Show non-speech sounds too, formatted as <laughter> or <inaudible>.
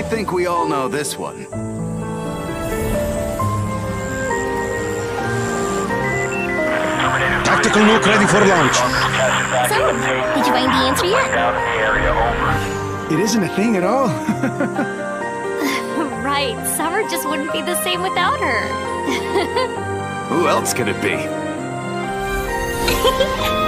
I think we all know this one. Tactical nuke ready for launch. So, did you find the answer yet? It isn't a thing at all. <laughs> right, Summer just wouldn't be the same without her. <laughs> Who else could it be? <laughs>